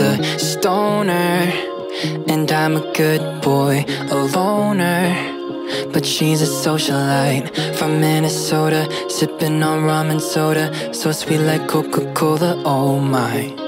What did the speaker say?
A stoner, and I'm a good boy, a loner. But she's a socialite from Minnesota, sipping on rum and soda, so sweet like Coca Cola. Oh my.